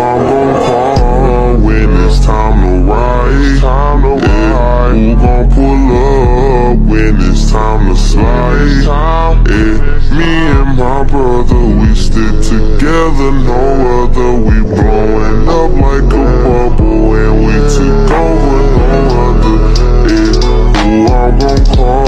I'm gon' call when it's time to ride. Time to ride. Who gon' pull up when it's time to slide? Time. me and my brother, we stick together, no other. We blowing up like a bubble, and we took over, no other. Yeah. Who I'm gon' call?